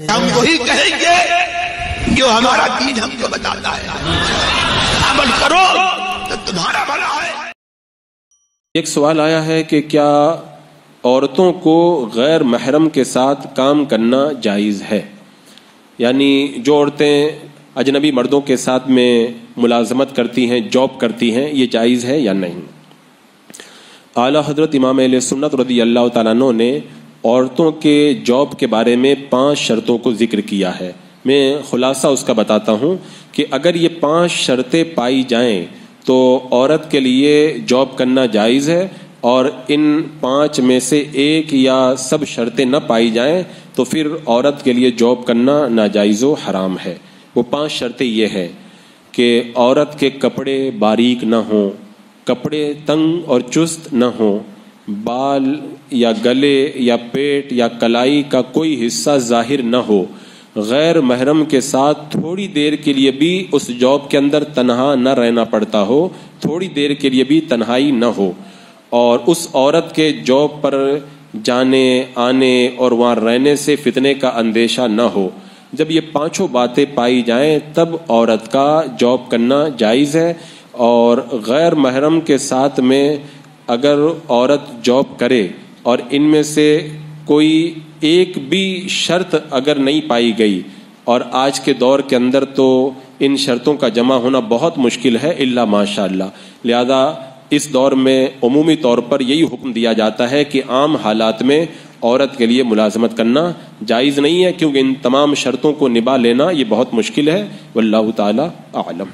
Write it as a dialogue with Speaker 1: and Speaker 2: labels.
Speaker 1: हम वही कहेंगे जो हमारा दीन हमको बताता है। अमल करो तो तुम्हारा भला है।
Speaker 2: एक सवाल आया है कि क्या औरतों को गैर महरम के साथ काम करना जायज़ है? यानी जो औरतें अजनबी मर्दों के साथ में मुलाजमत करती हैं, जॉब करती हैं, ये जायज़ है या नहीं? आला हज़रत इमाम सुन्नत रदी अल्लाह तु ने औरतों के जॉब के बारे में पाँच शर्तों को ज़िक्र किया है। मैं खुलासा उसका बताता हूँ कि अगर ये पाँच शर्तें पाई जाएँ तो औरत के लिए जॉब करना जायज़ है और इन पाँच में से एक या सब शर्तें न पाई जाएँ तो फिर औरत के लिए जॉब करना नाजायज़ हराम है। वो पाँच शर्तें ये हैं कि औरत के कपड़े बारीक ना हों, कपड़े तंग और चुस्त न हों, बाल या गले या पेट या कलाई का कोई हिस्सा ज़ाहिर न हो, गैर महरम के साथ थोड़ी देर के लिए भी उस जॉब के अंदर तनहा न रहना पड़ता हो, थोड़ी देर के लिए भी तन्हाई न हो। और उस औरत के जॉब पर जाने, आने और वहाँ रहने से फितने का अंदेशा न हो। जब ये पाँचों बातें पाई जाएँ, तब औरत का जॉब करना जायज़ है और गैर महरम के साथ में अगर औरत जॉब करे और इनमें से कोई एक भी शर्त अगर नहीं पाई गई, और आज के दौर के अंदर तो इन शर्तों का जमा होना बहुत मुश्किल है, इल्ला माशाल्लाह। लिहाजा इस दौर में अमूमी तौर पर यही हुक्म दिया जाता है कि आम हालात में औरत के लिए मुलाजमत करना जायज़ नहीं है, क्योंकि इन तमाम शर्तों को निभा लेना ये बहुत मुश्किल है। वल्लाह ताला आलम।